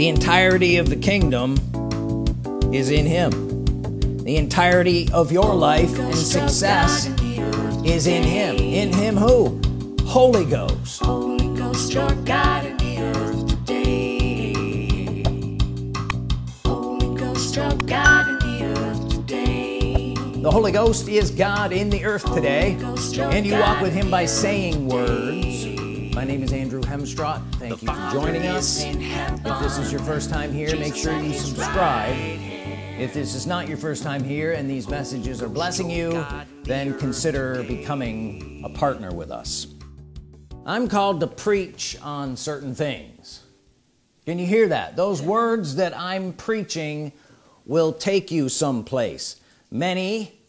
the entirety of the kingdom is in him. The entirety of your life and success is in him. In him who? Holy Ghost. Holy Ghost, your God in the earth today. Holy Ghost, your God in the earth today. the Holy Ghost is God in the earth today. And you walk with him by saying words my name is Andrew Hemstrought thank you for joining us. If this is your first time here make sure you subscribe. If this is not your first time here and these messages are blessing you then consider becoming a partner with us. I'm called to preach on certain things. Can you hear that? Those words that I'm preaching will take you someplace. Many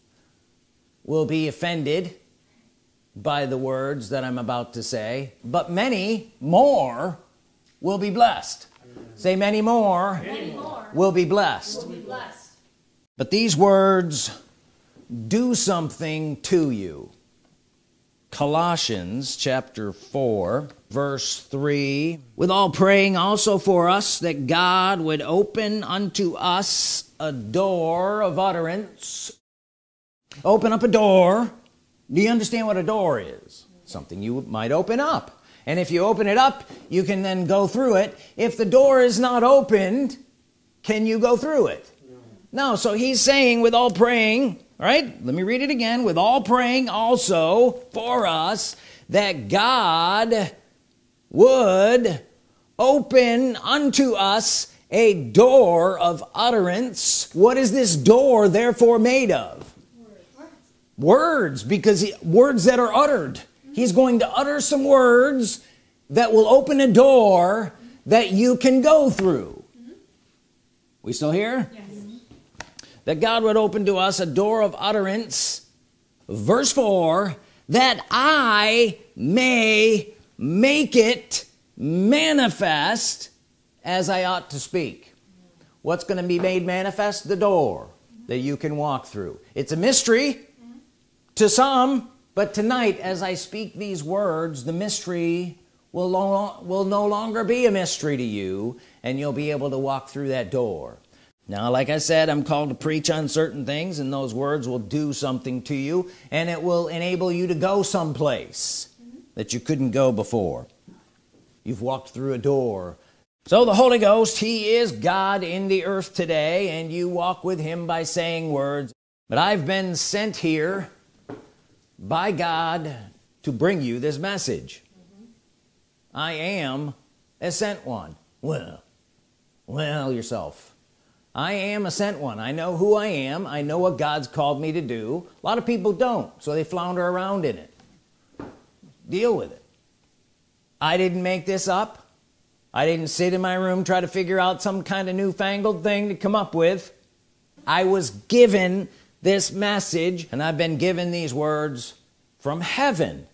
will be offended by the words that I'm about to say but many more will be blessed. Say many more, Many more will be blessed. will be blessed. but these words do something to you. Colossians chapter 4 verse 3 with all praying also for us that God would open unto us a door of utterance. Open up a door do you understand what a door is? Something you might open up. And if you open it up you can then go through it. If the door is not opened can you go through it? No. So he's saying with all praying right? Let me read it again. With all praying also for us that God would open unto us a door of utterance. What is this door therefore made of words because he, words that are uttered. He's going to utter some words that will open a door that you can go through. We still here? Yes. that God would open to us a door of utterance. Verse 4 that I may make it manifest as I ought to speak. What's going to be made manifest? The door that you can walk through. It's a mystery to some but tonight as I speak these words the mystery will, will no longer be a mystery to you and you'll be able to walk through that door. Now like I said I'm called to preach on certain things and those words will do something to you and it will enable you to go someplace that you couldn't go before. You've walked through a door. So the Holy Ghost he is God in the earth today and you walk with him by saying words. But I've been sent here by God to bring you this message. I am a sent one. Well well yourself. I am a sent one. I know who I am. I know what God's called me to do. A lot of people don't so they flounder around in it. Deal with it. I didn't make this up. I didn't sit in my room try to figure out some kind of newfangled thing to come up with. I was given this message and I've been given these words from heaven.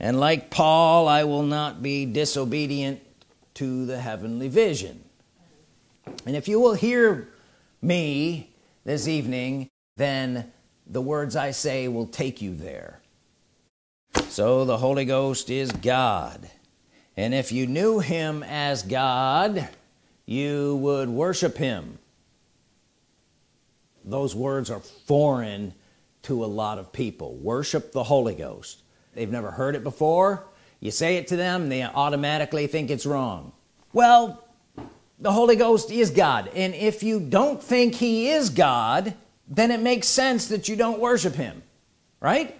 And like Paul I will not be disobedient to the heavenly vision. And if you will hear me this evening then the words I say will take you there. So the Holy Ghost is God. And if you knew him as God you would worship him those words are foreign to a lot of people. Worship the Holy Ghost. They've never heard it before. You say it to them they automatically think it's wrong. Well the Holy Ghost is God and if you don't think he is God then it makes sense that you don't worship him right?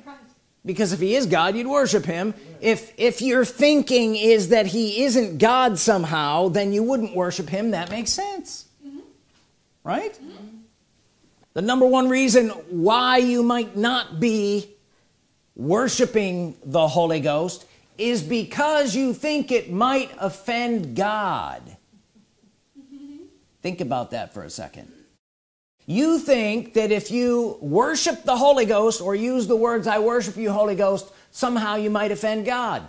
Because if he is God you'd worship him. If if your thinking is that he isn't God somehow then you wouldn't worship him. That makes sense. Mm-hmm. Right mm-hmm. The number one reason why you might not be worshiping the Holy Ghost is because you think it might offend God. Think about that for a second. You think that if you worship the Holy Ghost or use the words I worship you Holy Ghost somehow you might offend God.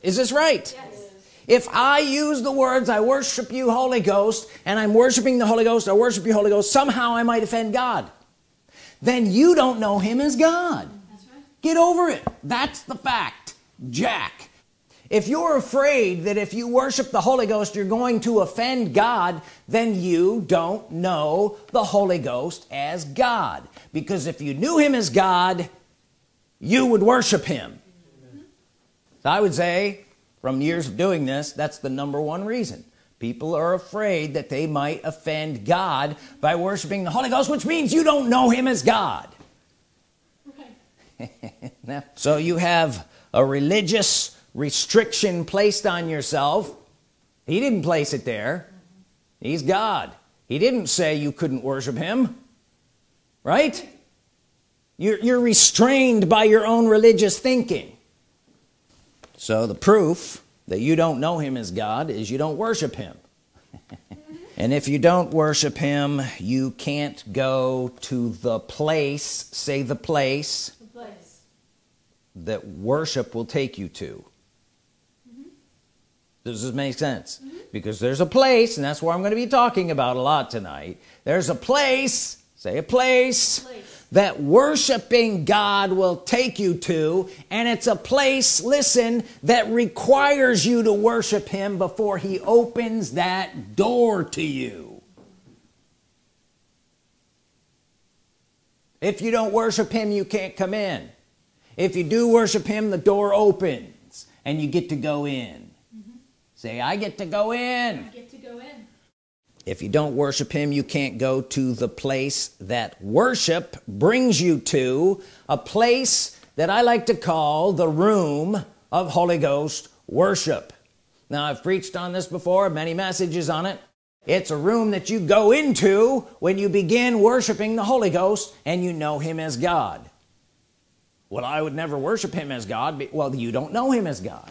Is this right? Yes. If I use the words I worship you Holy Ghost and I'm worshiping the Holy Ghost I worship you Holy Ghost somehow I might offend God. Then you don't know him as God. That's right. get over it. That's the fact Jack. If you're afraid that if you worship the Holy Ghost you're going to offend God then you don't know the Holy Ghost as God. Because if you knew him as God you would worship him. So I would say from years of doing this that's the number one reason. People are afraid that they might offend God by worshiping the Holy Ghost which means you don't know him as God. So you have a religious restriction placed on yourself. He didn't place it there. He's God. He didn't say you couldn't worship him. Right? You're, you're restrained by your own religious thinking so the proof that you don't know him as God is you don't worship him. And if you don't worship him you can't go to the place say the place The place. that worship will take you to. Mm-hmm. Does this make sense? Mm-hmm. Because there's a place and that's where I'm going to be talking about a lot tonight. There's a place say a place Place. That worshiping God will take you to and it's a place listen that requires you to worship him before he opens that door to you. If you don't worship him you can't come in. If you do worship him the door opens and you get to go in. Mm-hmm. Say I get to go in. I get to go in. If you don't worship him you can't go to the place that worship brings you to a place that I like to call the room of Holy Ghost worship. Now I've preached on this before many messages on it. It's a room that you go into when you begin worshiping the Holy Ghost and you know him as God. Well I would never worship him as God well you don't know him as God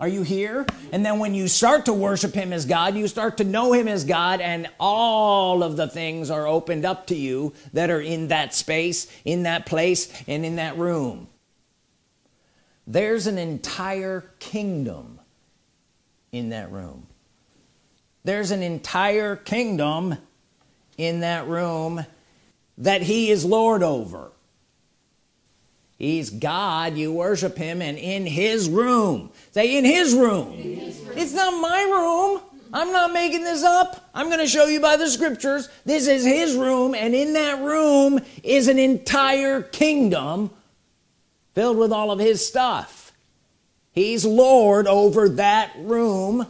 are you here? And then when you start to worship him as God you start to know him as God and all of the things are opened up to you that are in that space in that place and in that room. There's an entire kingdom in that room. There's an entire kingdom in that room that he is Lord over he's God. You worship him and in his room. Say in his room, it's not my room. I'm not making this up. I'm going to show you by the scriptures. This is his room and in that room is an entire kingdom filled with all of his stuff. He's Lord over that room.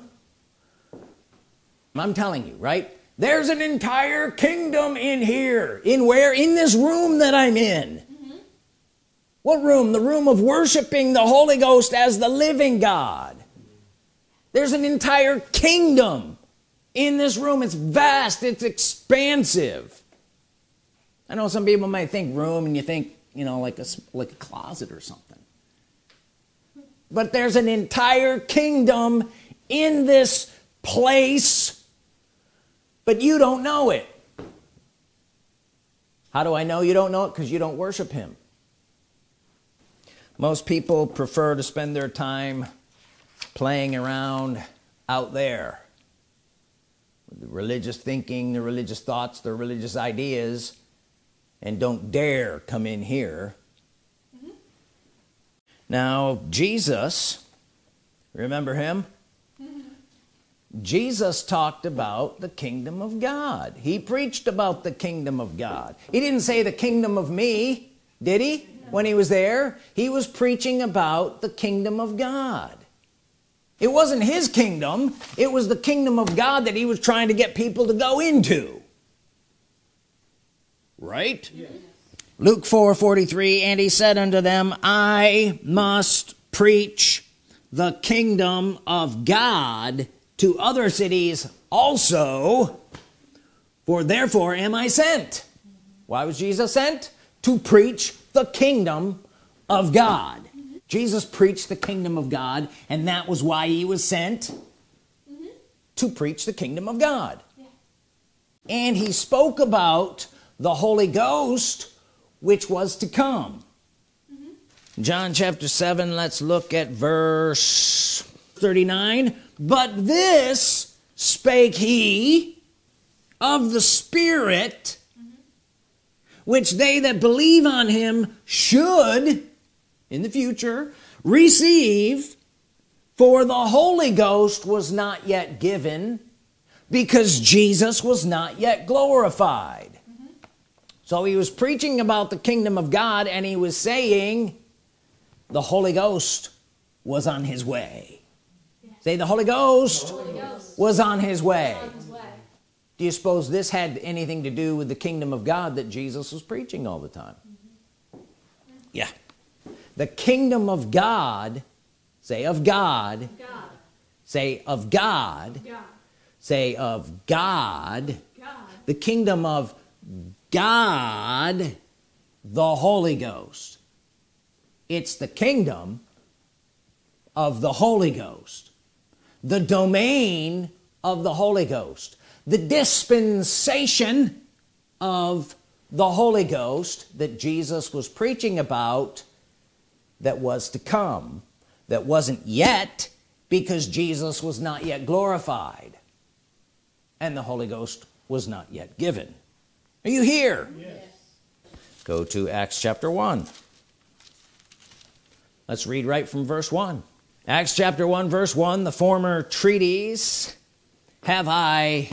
I'm telling you right? There's an entire kingdom in here. In where? In this room that I'm in what room? The room of worshiping the Holy Ghost as the living God. There's an entire kingdom in this room. It's vast. It's expansive. I know some people might think room and you think you know like a like a closet or something. But there's an entire kingdom in this place but you don't know it. How do I know you don't know it? Because you don't worship him most people prefer to spend their time playing around out there with the religious thinking the religious thoughts the religious ideas and don't dare come in here. Mm-hmm. Now Jesus remember him? Mm-hmm. Jesus talked about the kingdom of God. He preached about the kingdom of God. He didn't say the kingdom of me did he when he was there he was preaching about the kingdom of God. It wasn't his kingdom. It was the kingdom of God that he was trying to get people to go into. Right? Yes. Luke 4 43 and he said unto them I must preach the kingdom of God to other cities also for therefore am I sent. Why was Jesus sent to preach the kingdom of God. Jesus preached the kingdom of God and that was why he was sent to preach the kingdom of God. And he spoke about the Holy Ghost which was to come. John chapter 7 let's look at verse 39 but this spake he of the Spirit which they that believe on him should in the future receive for the Holy Ghost was not yet given because Jesus was not yet glorified. Mm-hmm. So he was preaching about the kingdom of God and he was saying the Holy Ghost was on his way. Say the Holy Ghost, Holy Ghost was on his way. on his way. Do you suppose this had anything to do with the kingdom of God that Jesus was preaching all the time? Yeah. The kingdom of God say of God. God, say of God. God, say of God. God, the kingdom of God the Holy Ghost. It's the kingdom of the Holy Ghost. The domain of the Holy Ghost the dispensation of the Holy Ghost that Jesus was preaching about that was to come that wasn't yet because Jesus was not yet glorified and the Holy Ghost was not yet given. Are you here? Yes, go to Acts chapter 1 let's read right from verse 1 Acts chapter 1 verse 1 the former treatise have I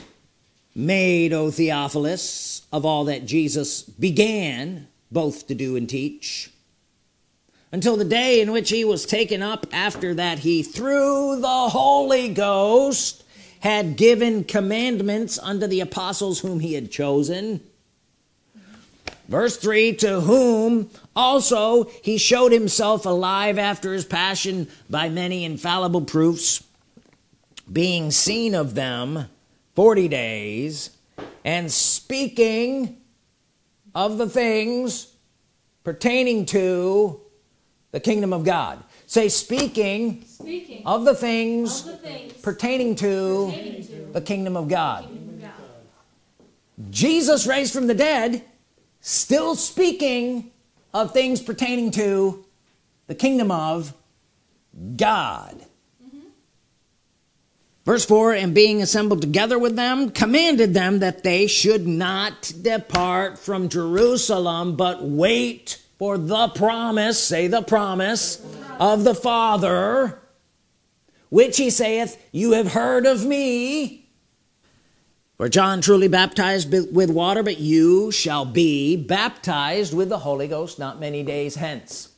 made O Theophilus of all that Jesus began both to do and teach until the day in which he was taken up after that he through the Holy Ghost had given commandments unto the apostles whom he had chosen. Verse 3 to whom also he showed himself alive after his passion by many infallible proofs being seen of them 40 days and speaking of the things pertaining to the kingdom of God. Say speaking speaking of the things of the things pertaining to pertaining to the kingdom of God. God. Jesus raised from the dead still speaking of things pertaining to the kingdom of God verse 4 and being assembled together with them commanded them that they should not depart from Jerusalem but wait for the promise say the promise of the Father which he saith you have heard of me for John truly baptized with water, but you shall be baptized with the Holy Ghost not many days hence.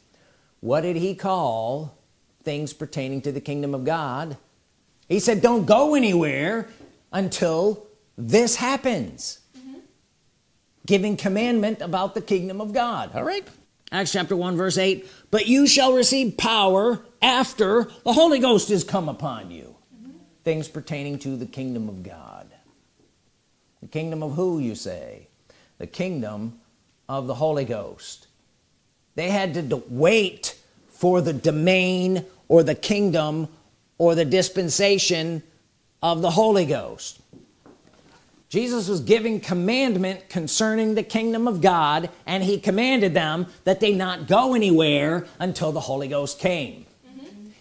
What did he call things pertaining to the kingdom of God? He said, Don't go anywhere until this happens. Mm-hmm. Giving commandment about the kingdom of God. All right. Acts chapter 1, verse 8. But you shall receive power after the Holy Ghost is come upon you. Mm-hmm. Things pertaining to the kingdom of God. The kingdom of who, you say? The kingdom of the Holy Ghost. They had to wait for the domain or the kingdom or the dispensation of the Holy Ghost. Jesus was giving commandment concerning the kingdom of God, and he commanded them that they not go anywhere until the Holy Ghost came.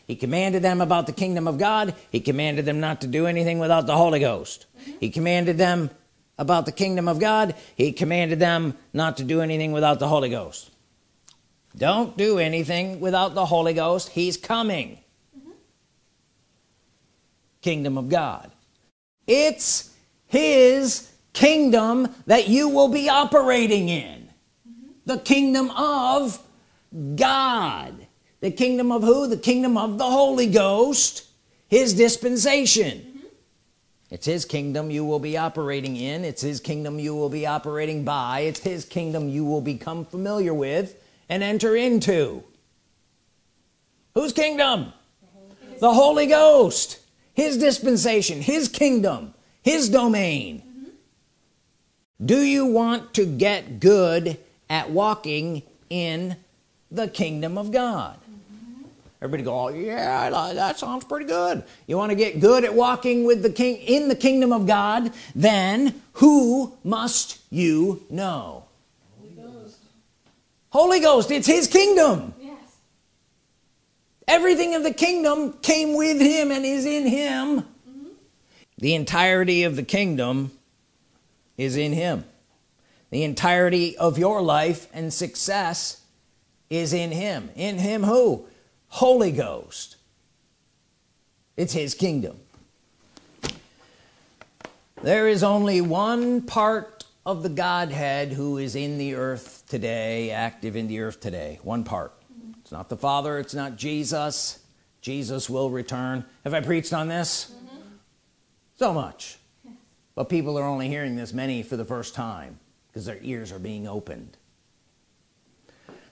He commanded them about the kingdom of God. He commanded them not to do anything without the Holy Ghost. He commanded them about the kingdom of God. He commanded them not to do anything without the Holy Ghost. Don't do anything without the Holy Ghost. He's coming. Kingdom of God. It's His kingdom that you will be operating in. The kingdom of God. The kingdom of who? The kingdom of the Holy Ghost. His dispensation. It's his kingdom you will be operating in. It's his kingdom you will be operating by. It's his kingdom you will become familiar with and enter into. Whose kingdom? The Holy Ghost. His dispensation, his kingdom, his domain. Do you want to get good at walking in the kingdom of God? Everybody go, oh, yeah, that sounds pretty good. You want to get good at walking with the king in the kingdom of God? Then who must you know? Holy Ghost, it's his kingdom. Everything of the kingdom came with him and is in him. The entirety of the kingdom is in him. The entirety of your life and success is in him. In him who? Holy Ghost. it's his kingdom there is only one part of the Godhead who is in the earth today active in the earth today one part it's not the Father it's not Jesus. Jesus will return. Have I preached on this? Mm-hmm. So much. But people are only hearing this many for the first time because their ears are being opened.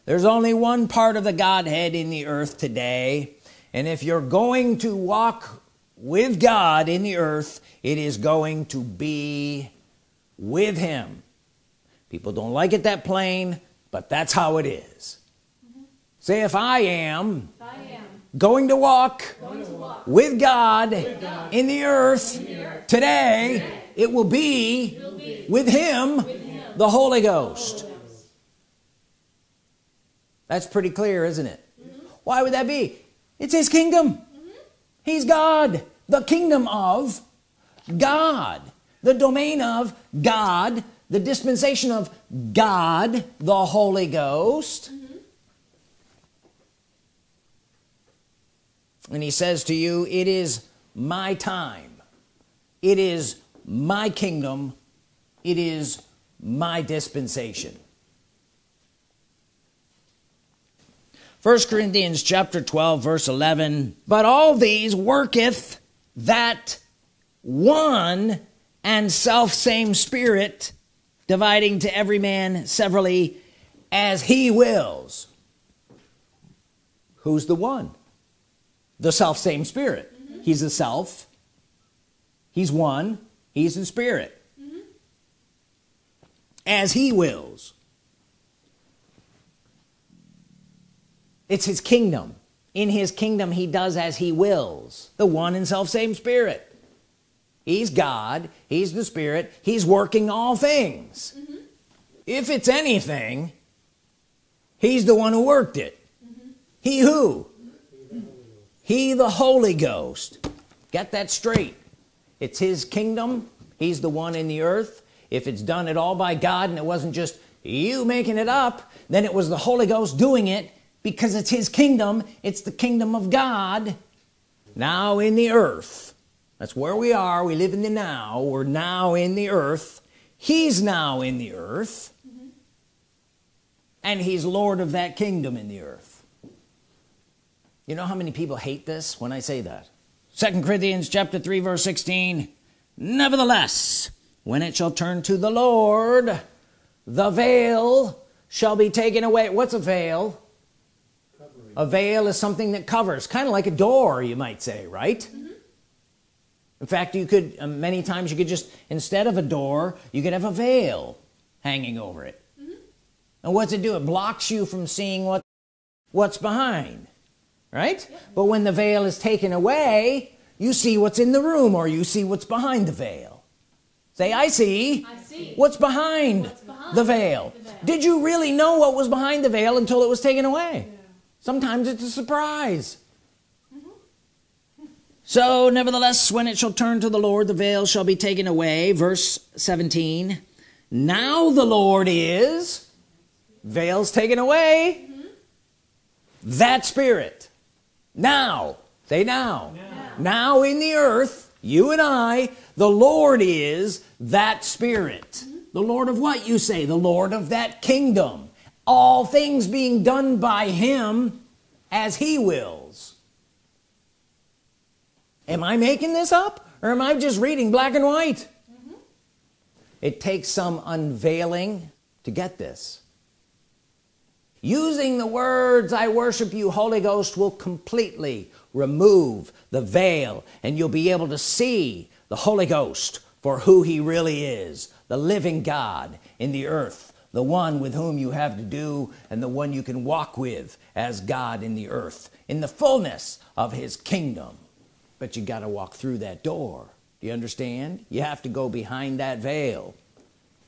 There's only one part of the Godhead in the earth today and if you're going to walk with God in the earth it is going to be with him. People don't like it that plain but that's how it is say if I am I am going to walk going to walk with God, God in the earth, the earth today, today. it will be will be with him, with him the Holy Ghost Holy Ghost. that's pretty clear isn't it? Mm-hmm. Why would that be? It's his kingdom. Mm-hmm. He's God the kingdom of God the domain of God the dispensation of God the Holy Ghost and he says to you it is my time. It is my kingdom. It is my dispensation. First Corinthians chapter 12 verse 11 but all these worketh that one and self same spirit dividing to every man severally as he wills. Who's the one the self same spirit. He's the self. He's one. He's the spirit. As he wills. It's his kingdom. In his kingdom he does as he wills. The one and self same spirit. He's God. He's the spirit. He's working all things. If it's anything he's the one who worked it. He who he the Holy Ghost. Get that straight. It's his kingdom. He's the one in the earth. If it's done at all by God and it wasn't just you making it up then it was the Holy Ghost doing it because it's his kingdom. It's the kingdom of God now in the earth. That's where we are. We live in the now. We're now in the earth. He's now in the earth. Mm-hmm. And he's Lord of that kingdom in the earth you know how many people hate this when I say that? Second Corinthians chapter 3 verse 16 nevertheless when it shall turn to the Lord the veil shall be taken away. What's a veil? A veil is something that covers kind of like a door you might say right? In fact you could uh, many times you could just instead of a door you could have a veil hanging over it. And what's it do? It blocks you from seeing what what's behind right? But when the veil is taken away you see what's in the room or you see what's behind the veil. Say I see I see what's behind, What's behind the, veil. the veil. did you really know what was behind the veil until it was taken away? Sometimes it's a surprise. So nevertheless when it shall turn to the Lord the veil shall be taken away. Verse 17 now the Lord is veils taken away that spirit now. Say now. now. In the earth you and I the Lord is that spirit. Mm-hmm. The Lord of what you say? The Lord of that kingdom. All things being done by him as he wills. Am I making this up or am I just reading black and white? Mm-hmm. It takes some unveiling to get this using the words I worship you Holy Ghost will completely remove the veil and you'll be able to see the Holy Ghost for who he really is the living God in the earth the one with whom you have to do and the one you can walk with as God in the earth in the fullness of his kingdom. But you got to walk through that door. Do you understand? You have to go behind that veil.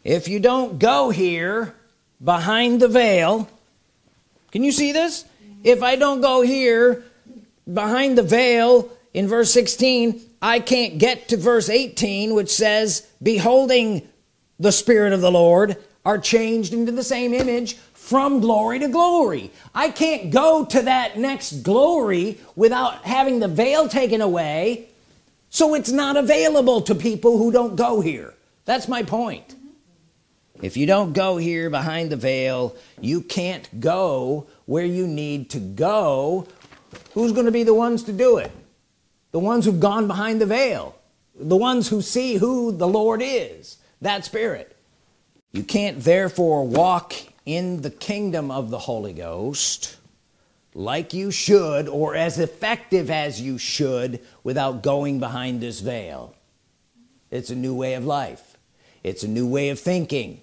If you don't go here behind the veil can you see this? If I don't go here behind the veil in verse 16 I can't get to verse 18 which says beholding the Spirit of the Lord are changed into the same image from glory to glory. I can't go to that next glory without having the veil taken away so it's not available to people who don't go here. That's my point if you don't go here behind the veil you can't go where you need to go. Who's going to be the ones to do it? The ones who've gone behind the veil. The ones who see who the Lord is. That spirit. You can't therefore walk in the kingdom of the Holy Ghost like you should or as effective as you should without going behind this veil. It's a new way of life. It's a new way of thinking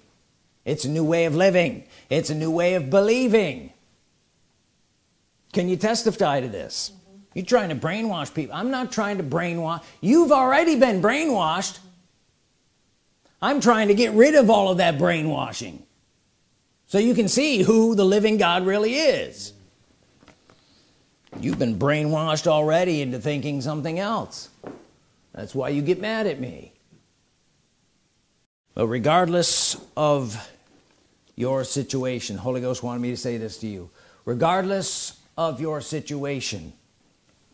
it's a new way of living. It's a new way of believing. Can you testify to this? Mm-hmm. You're trying to brainwash people. I'm not trying to brainwash. You've already been brainwashed. I'm trying to get rid of all of that brainwashing so you can see who the living God really is. You've been brainwashed already into thinking something else. That's why you get mad at me. But regardless of your situation. Holy Ghost wanted me to say this to you. Regardless of your situation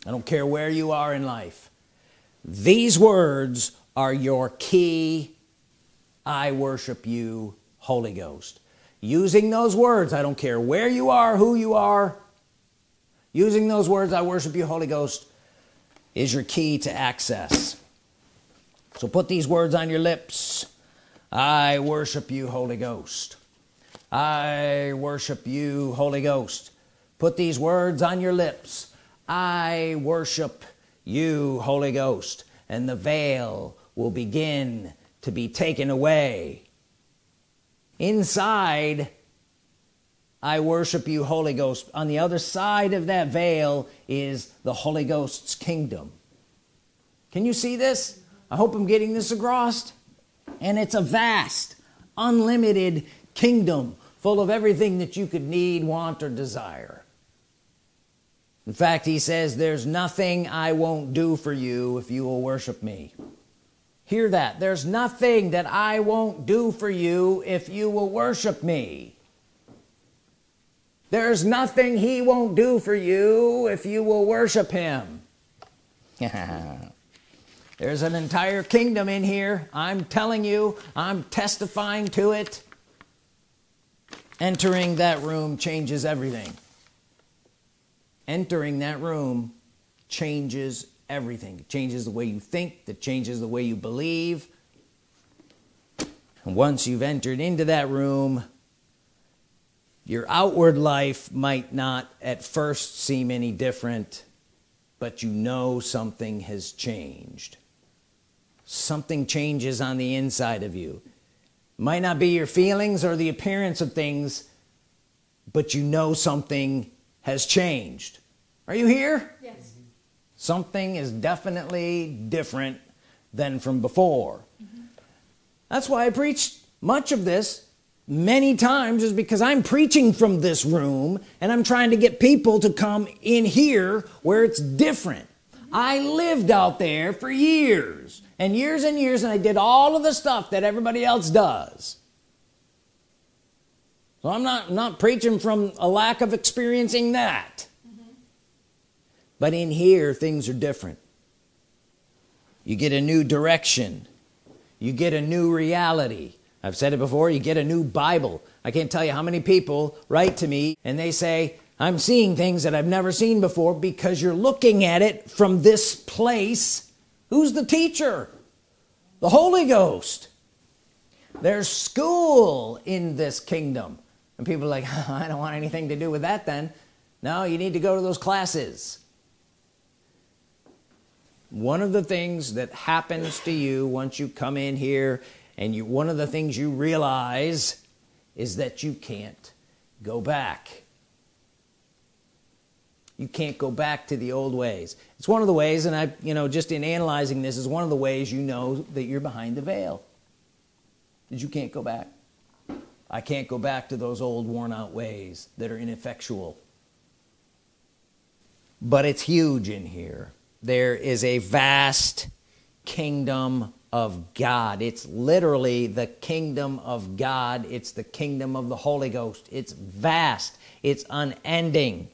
I don't care where you are in life these words are your key. I worship you Holy Ghost. Using those words I don't care where you are who you are using those words I worship you Holy Ghost is your key to access. So put these words on your lips. I worship you Holy Ghost I worship you Holy Ghost. Put these words on your lips. I worship you Holy Ghost and the veil will begin to be taken away. Inside I worship you Holy Ghost. On the other side of that veil is the Holy Ghost's kingdom. Can you see this? I hope I'm getting this across. And it's a vast unlimited kingdom full of everything that you could need want or desire. In fact he says there's nothing I won't do for you if you will worship me. Hear that. There's nothing that I won't do for you if you will worship me. There's nothing he won't do for you if you will worship him. There's an entire kingdom in here. I'm telling you I'm testifying to it entering that room changes everything. Entering that room changes everything. It changes the way you think that changes the way you believe. And once you've entered into that room your outward life might not at first seem any different but you know something has changed. Something changes on the inside of you might not be your feelings or the appearance of things but you know something has changed. Are you here? Yes. something is definitely different than from before. Mm-hmm. That's why I preached much of this many times is because I'm preaching from this room and I'm trying to get people to come in here where it's different I lived out there for years and years and years and I did all of the stuff that everybody else does. So I'm not not preaching from a lack of experiencing that. But in here things are different. You get a new direction. You get a new reality. I've said it before you get a new Bible. I can't tell you how many people write to me and they say I'm seeing things that I've never seen before because you're looking at it from this place. Who's the teacher? The Holy Ghost. There's school in this kingdom. And people are like I don't want anything to do with that then. No you need to go to those classes. One of the things that happens to you once you come in here and you one of the things you realize is that you can't go back you can't go back to the old ways. It's one of the ways and I you know just in analyzing this is one of the ways you know that you're behind the veil. Is you can't go back. I can't go back to those old worn out ways that are ineffectual. But it's huge in here. There is a vast kingdom of God. It's literally the kingdom of God. It's the kingdom of the Holy Ghost. It's vast. It's unending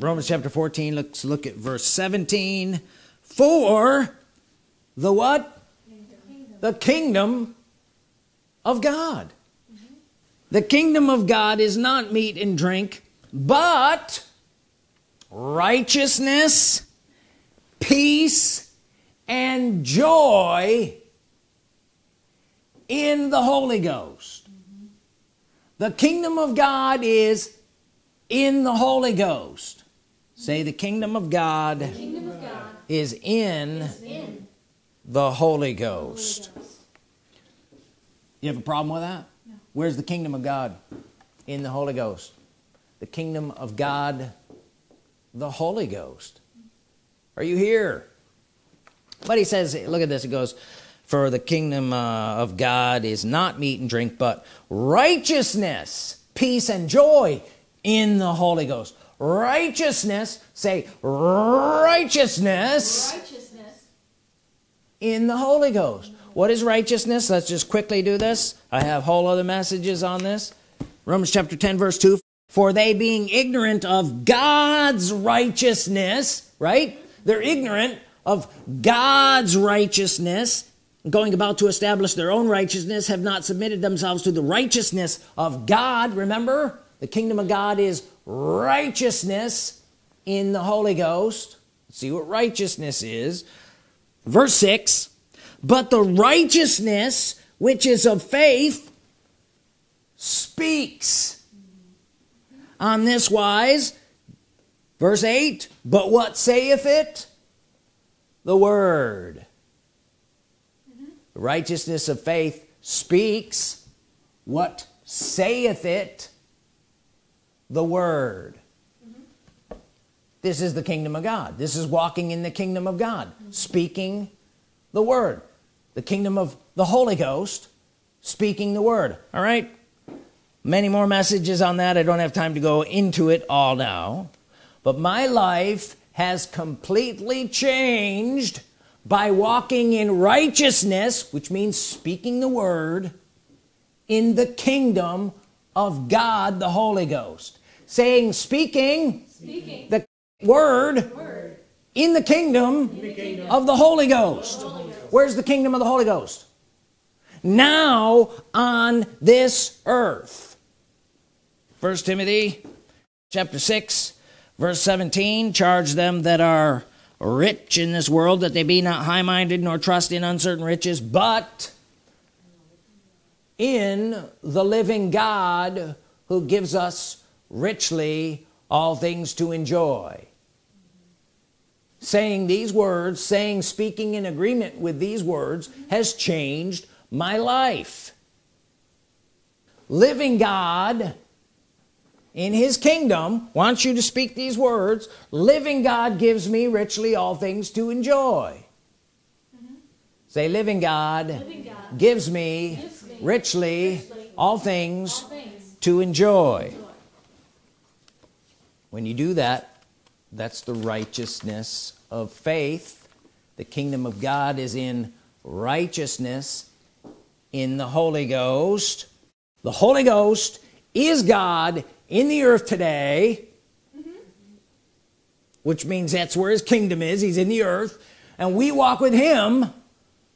Romans chapter 14 let's look at verse 17 for the what? The kingdom of God. The kingdom of God is not meat and drink but righteousness peace and joy in the Holy Ghost. The kingdom of God is in the Holy Ghost say the kingdom of God, Kingdom of God is in is in the Holy Ghost. Holy Ghost. you have a problem with that? Where's the kingdom of God in the Holy Ghost? The kingdom of God the Holy Ghost. Are you here? But he says look at this it goes for the kingdom uh, of God is not meat and drink but righteousness peace and joy in the Holy Ghost righteousness say righteousness Righteousness. in the Holy Ghost. What is righteousness? Let's just quickly do this. I have whole other messages on this. Romans chapter 10 verse 2 for they being ignorant of God's righteousness right? They're ignorant of God's righteousness going about to establish their own righteousness have not submitted themselves to the righteousness of God. Remember the kingdom of God is righteousness in the Holy Ghost. See what righteousness is. Verse 6 but the righteousness which is of faith speaks. On this wise verse 8 but what saith it? The word. The righteousness of faith speaks what saith it the word. This is the kingdom of God. This is walking in the kingdom of God speaking the word. The kingdom of the Holy Ghost speaking the word. All right? Many more messages on that. I don't have time to go into it all now. But my life has completely changed by walking in righteousness which means speaking the word in the kingdom of God the Holy Ghost saying speaking Speaking. the word word. in the kingdom of the Holy Ghost. Where's the kingdom of the Holy Ghost? Now on this earth. First Timothy chapter 6 verse 17 charge them that are rich in this world that they be not high-minded nor trust in uncertain riches but in the living God who gives us richly all things to enjoy saying these words saying speaking in agreement with these words has changed my life living God in his kingdom wants you to speak these words living God gives me richly all things to enjoy say living God, Living God gives me gives me richly richly all things all things. to enjoy Joy. When you do that that's the righteousness of faith. The kingdom of God is in righteousness in the Holy Ghost. The Holy Ghost is God in the earth today which means that's where his kingdom is. He's in the earth and we walk with him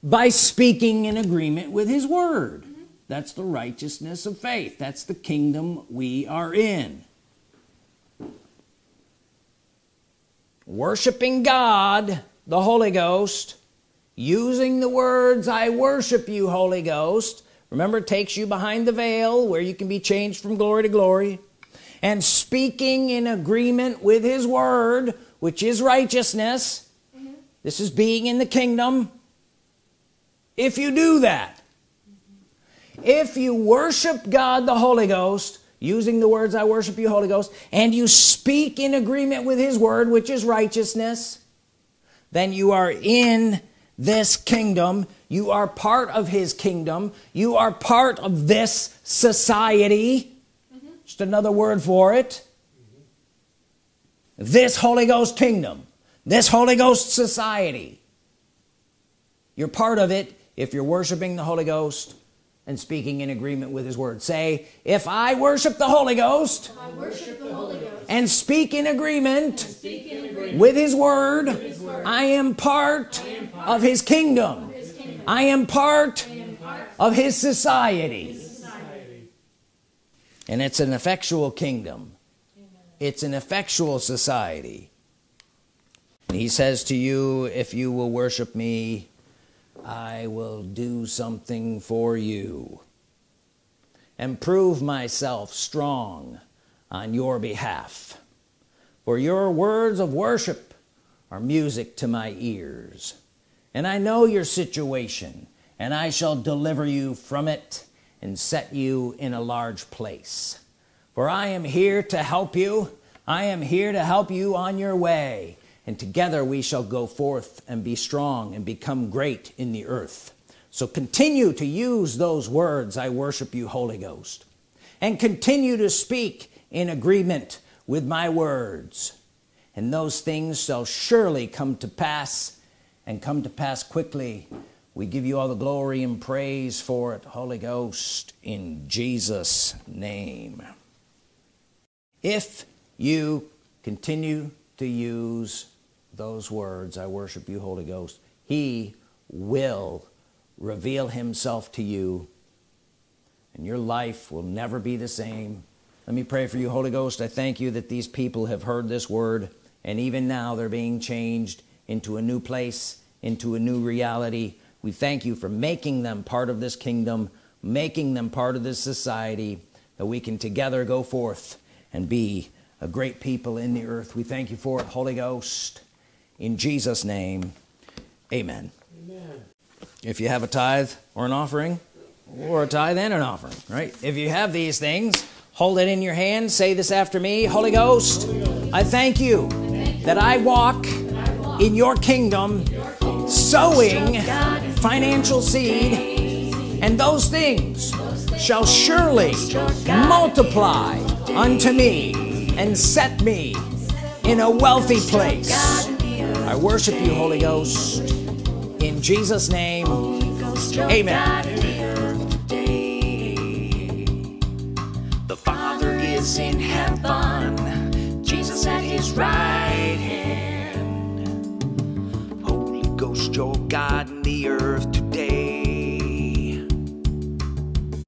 by speaking in agreement with his word. Mm-hmm. That's the righteousness of faith. That's the kingdom we are in worshiping God the Holy Ghost using the words I worship you Holy Ghost remember it takes you behind the veil where you can be changed from glory to glory and speaking in agreement with his word which is righteousness mm-hmm. this is being in the kingdom. If you do that if you worship God the Holy Ghost using the words I worship you Holy Ghost and you speak in agreement with his word which is righteousness then you are in this kingdom. You are part of his kingdom. You are part of this society. Mm-hmm. Just another word for it. Mm-hmm. This Holy Ghost kingdom. This Holy Ghost society. You're part of it if you're worshiping the Holy Ghost and speaking in agreement with his word. Say if I worship the Holy Ghost, the Holy Ghost and speak in agreement, speak in agreement with his word, I am part of his kingdom. I am part of his society. and it's an effectual kingdom. It's an effectual society. And he says to you if you will worship me I will do something for you. And prove myself strong on your behalf. For your words of worship are music to my ears. And I know your situation and I shall deliver you from it and set you in a large place. For I am here to help you. I am here to help you on your way and together we shall go forth and be strong and become great in the earth. So continue to use those words I worship you Holy Ghost and continue to speak in agreement with my words. And those things shall surely come to pass and come to pass quickly. We give you all the glory and praise for it Holy Ghost in Jesus name. If you continue to use those words I worship you Holy Ghost. He will reveal himself to you and your life will never be the same. Let me pray for you Holy Ghost. I thank you that these people have heard this word and even now they're being changed into a new place into a new reality. We thank you for making them part of this kingdom making them part of this society that we can together go forth and be a great people in the earth. We thank you for it Holy Ghost in Jesus name amen, amen. if you have a tithe or an offering or a tithe and an offering right if you have these things hold it in your hand say this after me Holy Ghost, Holy Ghost. I thank you that I walk in your kingdom sowing financial seed and those things shall surely multiply unto me and set me in a wealthy place I worship you Holy Ghost. In Jesus name amen. The Father is in heaven, Jesus at his right hand. Holy Ghost, your God in the earth